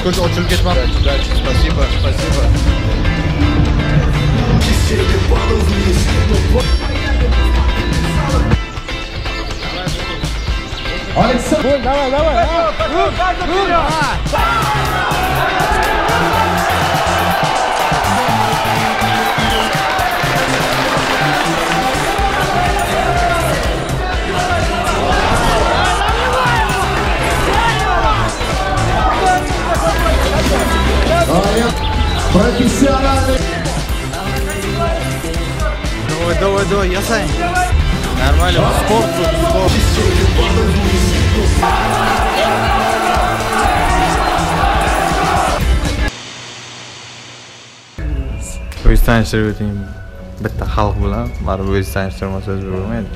Сколько очередь кетман? Удачи, спасибо, спасибо. Профессиональный. Давай, давай, давай, ясай. Нормально, спорт тут, спорт. o'zingiz tanishtirib o'ting bitta xalq bilan baribir o'zingiz tanishtirmasa o'zi bo'lmaydi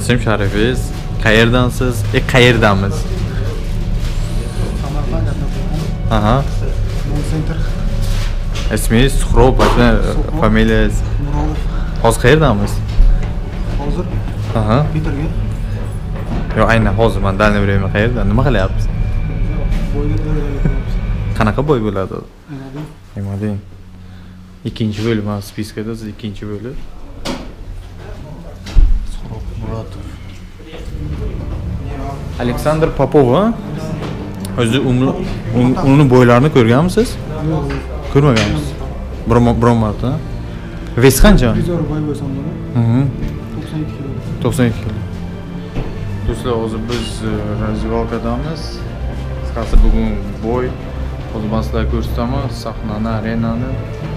ism sharifingiz qayerdansiz e qayerdamiz aha ismingiz suhrov familiyangiz hozir qayerdamiz? Hozir? Aha. Peterga? Yo'q aynan hozir man дальний время qayerda? Nima qilyapmiz qanaqa bo'y bo'ladi? Nima deng ikkinchi bo'lim mana spiskada siz ikkinchi bo'lim aleksandr popov a? Өзү унун бойларын көргөнсүз? Көрмөгөнсүз. Брома бромарта. Вес канча? 100 boy болсом да. 92 kg. 92 kg. Do'stlar, hozir biz e, razvalkadamiz. Qisqasi bugun boy hozir man sizlarga ko'rsataman sahnani, arenani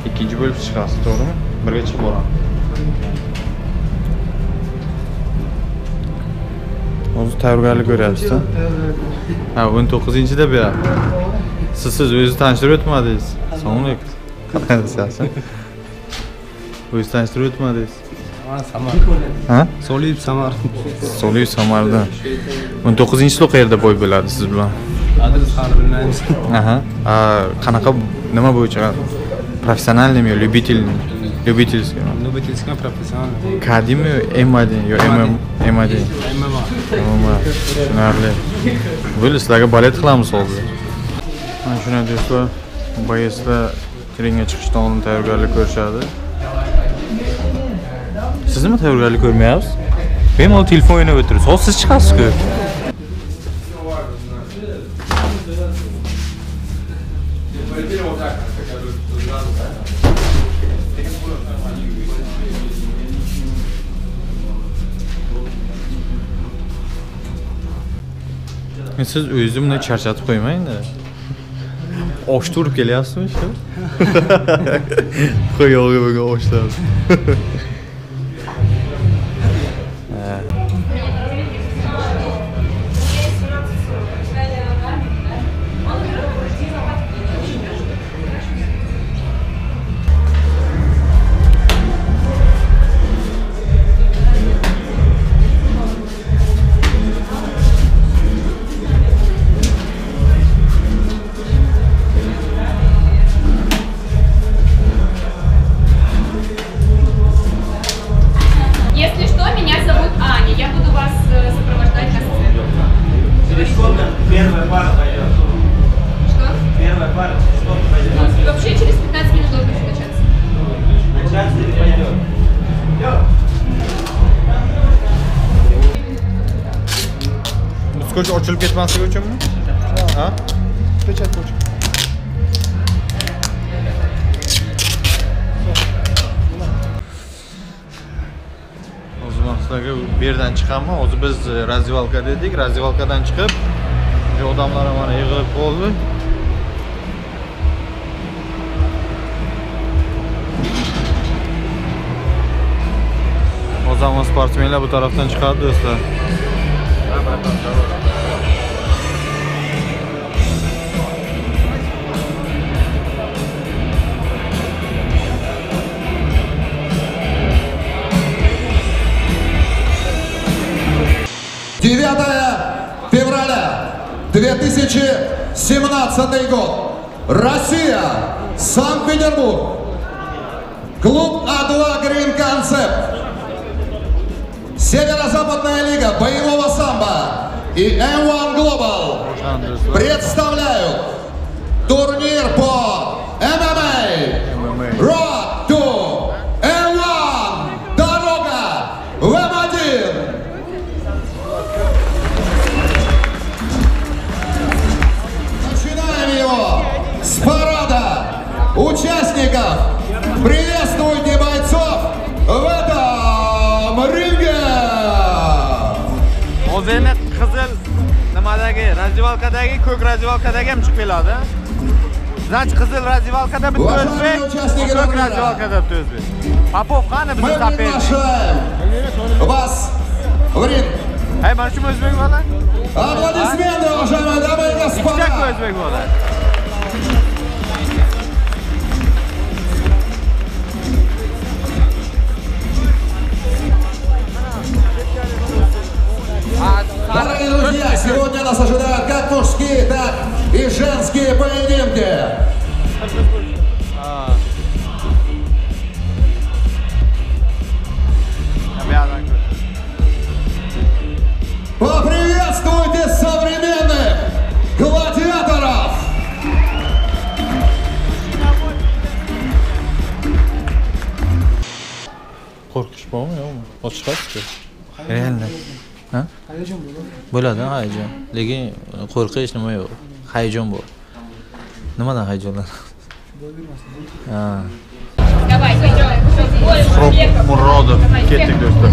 ikkinchi bo'lib chiqasiz, to'g'rimi? Birga chiqib boramiz. Hozir tayyorgarlik ko'ryapsiz ha o'n to'qqizinchida bu siz siz o'zingizni tanishtirib o'tmadingiz assalomu alaykum qanaqa ishlayapsiz o'zingizni tanishtirib o'tmadingiz ha? Solib Samar Soliyev Samardan. 19 yil qayerda bo'y bo'ladi siz bilan? adres hali bilmaymiz Aha. A, qanaqa nima bo'yicha? Professionalnimi yo Ljubiteljske. No. Ljubiteljska, profesionalna. Kaj imajo MAD, jo MAD? MMA. MMA. Tushunarli. Bo'ldi, sizlarga balet qilamiz hozir. Mana shunday do'stlar, boyeslar ringga chiqishdan oldin tayyorgarlik ko'rishadi. Sizni tayyorgarlik ko'rmayapsiz? Bemalol telefon o'ynab o'tirasiz. Hozir siz chiqasiz-ku. Siz o'zingizni bunday charchatib qo'ymangda. Oshni urib kelyapsizmi shu? Qo'yog'iga bo'lgan oshlar. කොචල් ගෙත් මාස ගොචම ආ පෙචත් කොච O zaman bir yerden çıkan mı? Ozu biz e, Razivalka dedik. Razivalka'dan çıkıp odamlara bana yığılıp oldu. O zaman sportmenler bu taraftan çıkardı dostlar. Девятое февраля 2017 год. Россия, Санкт-Петербург. Клуб А2 Грин Концепт. Северо-Западная лига боевого самбо. и M1 Global представляют турнир по ММА O'zini qizil nimadagi razdivalkadagi ko'k razdivalkadagi ham chiqib keladi. Значит, qizil razdivalkada bitta o'zbek, ko'k турнира. razdivalkada bitta o'zbek. Popov qani bizni приглашаем вас в ринг. Hey, mana shumi o'zbek bola? Аплодисменты, уважаемые дамы и Ikkita господа! o'zbek bola. Дорогие друзья, сегодня нас ожидают как мужские, так и женские поединки. Поприветствуйте современных гладиаторов! Bormi yo'qmi? Ochiqasiz-ku. Reально. Ha? Bo'ladi hayajon. Lekin qo'rqish nima yo'q. Hayajon bor. Nimadan hayajonlanadi? Ha. Давай, пойдем. Suhrob Murodov. Ketdik do'stlar.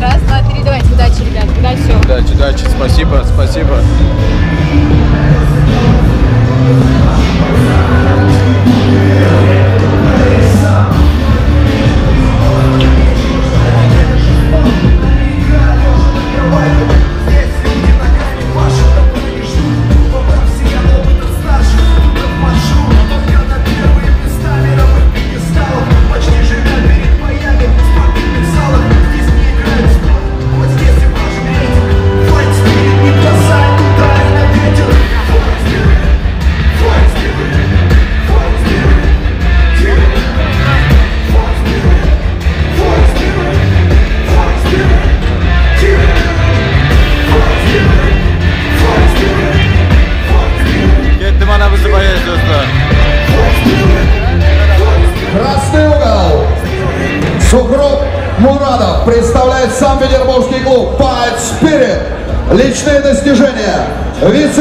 Раз, два, три, давайте. Удачи, ребят. Удачи. Удачи, удачи, спасибо, спасибо. Ketdi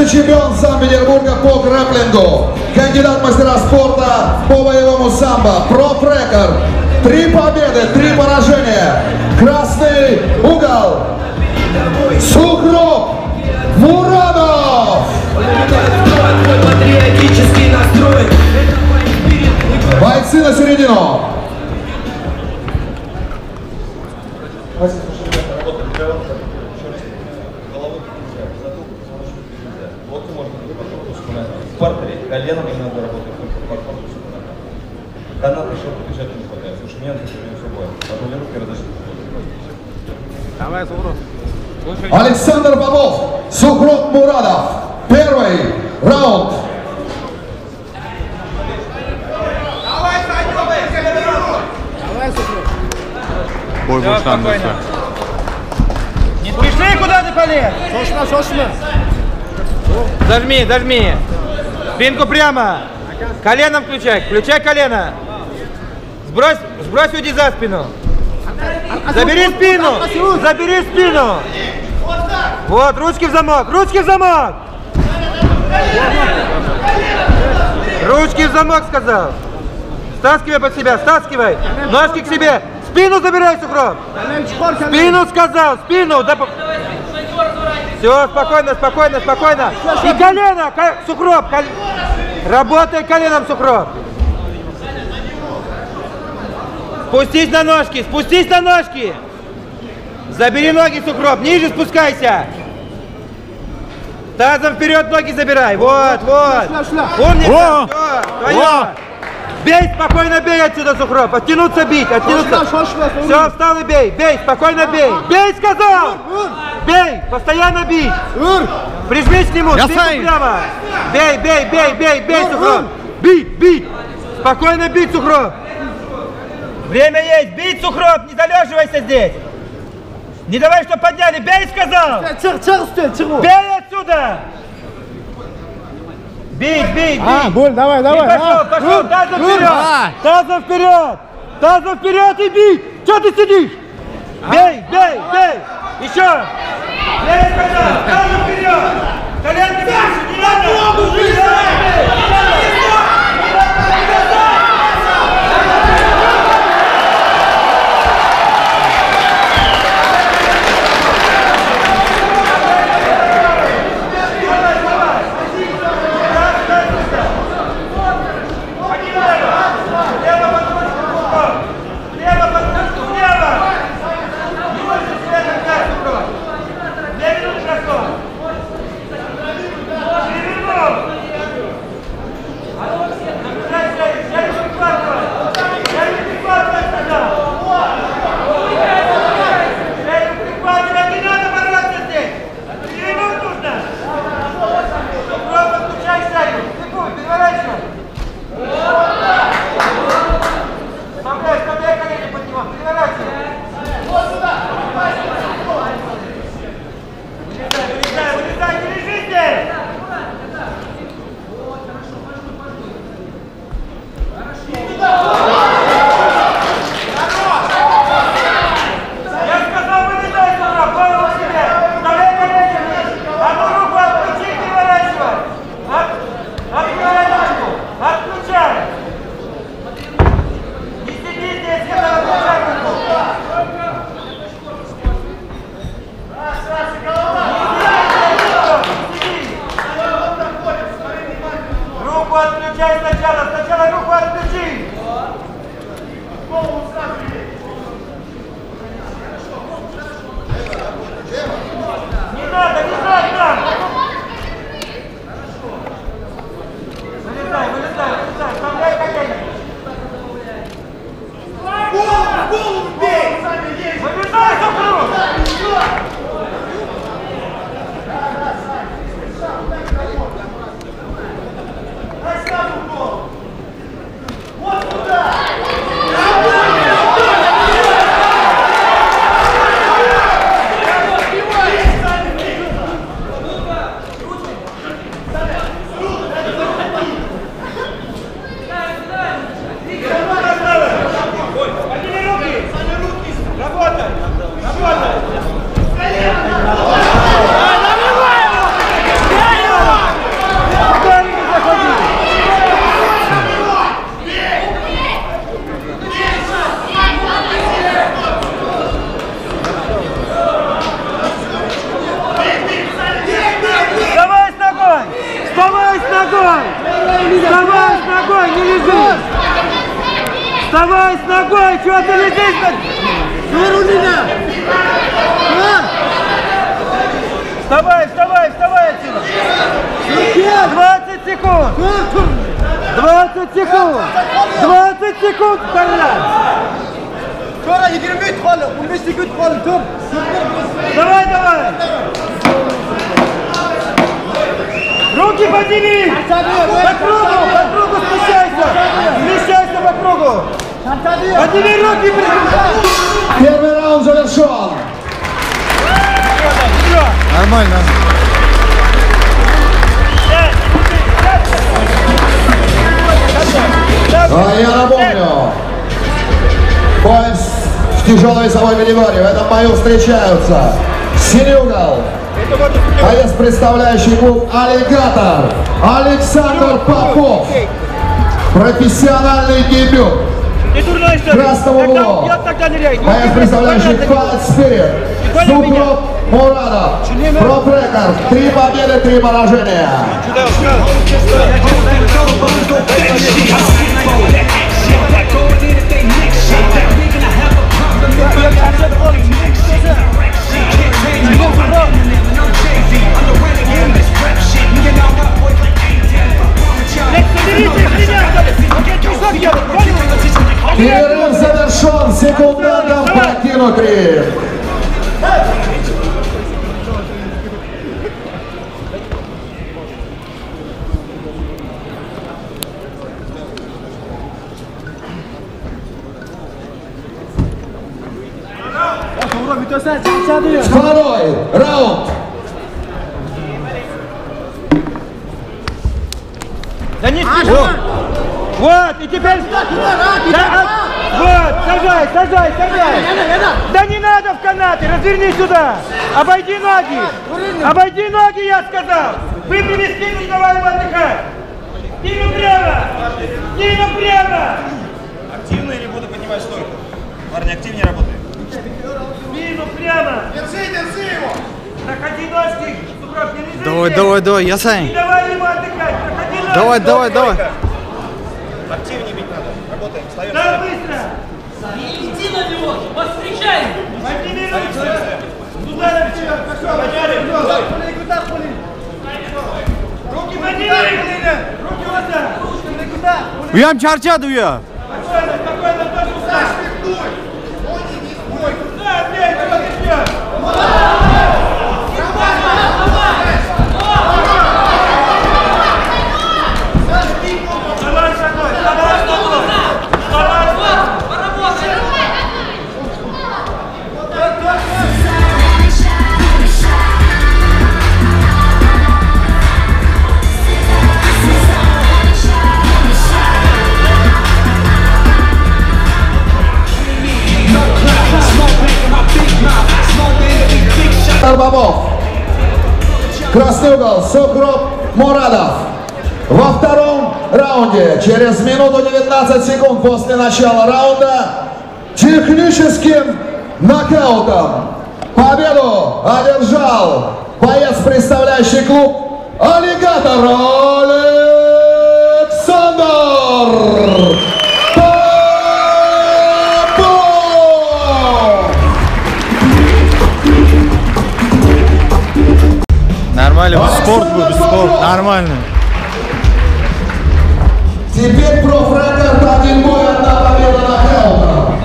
Вице-чемпион Санкт-Петербурга по грэплингу. Кандидат мастера спорта по боевому самбо. Профрекорд. Три победы, три поражения. Красный угол. Патриотический настрой Бойцы на середину. В партере коленом не надо работать, только по корпусу. Канат еще побежать не хватает. Слушай, меня это не собой. Одну руки разошли. Давай, Suhrab. Александр Попов, Сухроб Мурадов. Первый раунд. Boy boshlandi do'stlar. Не спеши, куда ты полез? Shoshma, shoshma. Зажми, зажми. Спинку прямо. Колено включай. Включай колено. Сбрось, сбрось, уйди за спину. Забери спину. Забери спину. Вот, ручки в замок. Ручки в замок. Ручки в замок, сказал. Стаскивай под себя, стаскивай. Ножки к себе. Спину забирай, Сухров. Спину сказал, спину. Все, спокойно, спокойно, спокойно. И колено, ко- Сукроп, кол- работай коленом, Сукроп. Спустись на ножки, спустись на ножки. Забери ноги, Сукроп, ниже спускайся. Тазом вперед ноги забирай. Вот, вот. Умница. Все! Бей, спокойно бей отсюда, Сухроп. Оттянуться бить, оттянуться. Все, встал и бей. Бей, спокойно бей. Бей, сказал. Бей, постоянно бить. Прижмись к нему, сам. прямо. Бей, бей, бей, бей, бей, Сухров. Бить, бить. Спокойно бить, Сухров. Время есть. Бить, Сухров, не залеживайся здесь. Не давай, что подняли. Бей, сказал. Бей отсюда. Бей, бей, бей. Ha gol давай И давай. пошел, ha. пошел, Vur, тазом vur, вперед! ha. Тазом вперед! Тазом вперед и бей! Что ты сидишь? Бей, бей, бей! Еще! Бей, сказал! Тазом вперед! Коленки выше, не надо! Вставай, вставай, вставай отсюда! 20 секунд! 20 секунд! 20 секунд, Колян! Sonra 23 kolu, 15 sekund kolu dur. Давай, давай! Руки подними! По кругу, по кругу смещайся! Смещайся по кругу! Подними руки, блин! Первый раунд завершен. Нормально. А я напомню, пояс в тяжелой весовой категории. В этом бою встречаются угол, боец, представляющий клуб «Аллигатор» Александр Попов. Профессиональный дебют. Красного. Ну, Боец, ты представляющий Fight Spirit. Супруг Мурадов. Протрекер. Три победы, три поражения. Да не спеши! Вот, и теперь... Да, а- вот, сажай, сажай, сажай! Да не надо в канаты, разверни сюда! Обойди ноги! Обойди ноги, я сказал! Выпрями спину, давай его отдыхать! Спину прямо! Спину прямо! Активно или буду поднимать стойку? Парни, активнее работаем. Спину прямо! Держи, держи его! Проходи ножки, Не Давай, давай, давай, Не ясань. давай ему отдыхать, проходи ножки! Давай, давай, давай. Активнее бить надо. Работаем. Встаем. Да, быстро! Иди на него! Встречай! Подними руки! Туда на вперед! Пошел, подняли! Руки подними! Руки вот так! Uya. Спокойно, спокойно, тоже Угол. Сокроп Мурадов. Во втором раунде, через минуту 19 секунд после начала раунда, техническим нокаутом победу одержал боец, представляющий клуб «Аллигатор» Нормально. Теперь профрекорд один бой, одна победа нокаутом.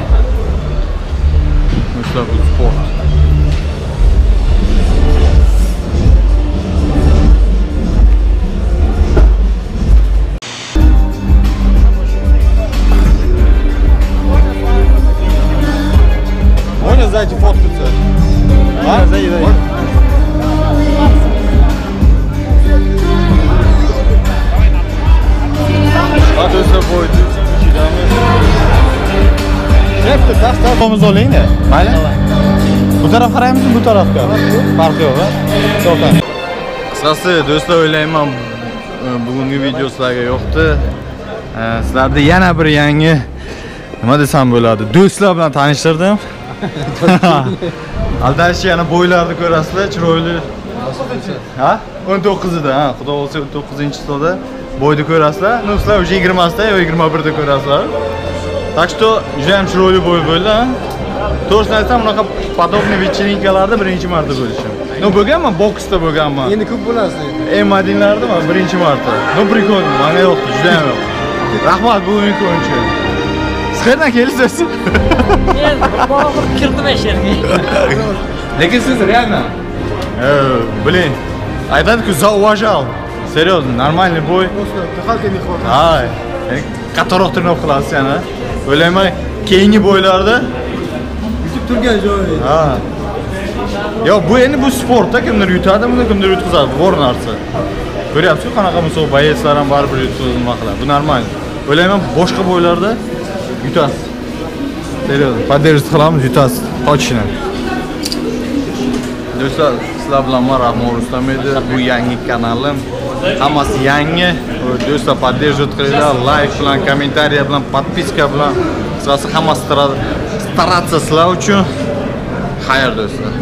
Mesela bu sport. Можно сзади фоткаться? А? Сзади, сзади. desa bo'ydi ichidami past tomonni olingda mayli bu taraf qaraymizmi bu tarafga farqi yo'q qisqasi do'stlar o'ylayman e, bugungi video sizlarga yoqdi e, sizlarni yana bir yangi nima desam bo'ladi do'stlar bilan tanishtirdim aldash yana bo'ylarni ko'rasizlar chiroyli ha? o'n to'qqizida ha xudo xohlasa o'n to'qqizinchi soda bo'yni ko'rasizlar. Ну, sizlar уже 20-da yo 21da ko'rasizlar. Так что juda ham chiroyli bo'y bo'ldi? To'g'risini aytsam, bunaqa подобный вечеринkalarda birinchi marta bo'lishim. No, bo'lganman, boksda bo'lganman. Endi ko'p bo'lasiz endi. M1'larda man birinchi marta. No, prikol, menga yoqdi, juda ham yoqdi. Rahmat bugungi o'yinchi. Siz qayerdan kelasiz? Men bog'ir kirdim o'sha yerga. Lekin siz реально, э, блин, aytadiku зауважал. Серьезно, нормальный бой. Просто дыхалка не хватает. Ay, yani qatorroq trenob qilasiz yana. O'ylayman, keyingi bo'ylarda Yutib turgan joyi. ha. Yo'q, bu endi bu sportda kimdir yutadi, buni kimdir yutqazadi, bor narsa. Ko'ryapsiz-ku qanaqa musobaqa boyetslar ham baribir yutqazib nima qiladi. Bu normal. O'ylayman, boshqa bo'ylarda yutasiz. Серьезно, поддерживать qilamiz, yutasiz. Точно. Do'stlar, sizlar bilan man Rahmon Rustam edi. Bu yangi kanalim. Hammasi yangi. Do'stlar, поддерживать qilinglar, layk bilan, kommentariya bilan, подписка bilan. Qisqasi hammasi starаться sizlar uchun. Xayr do'stlar.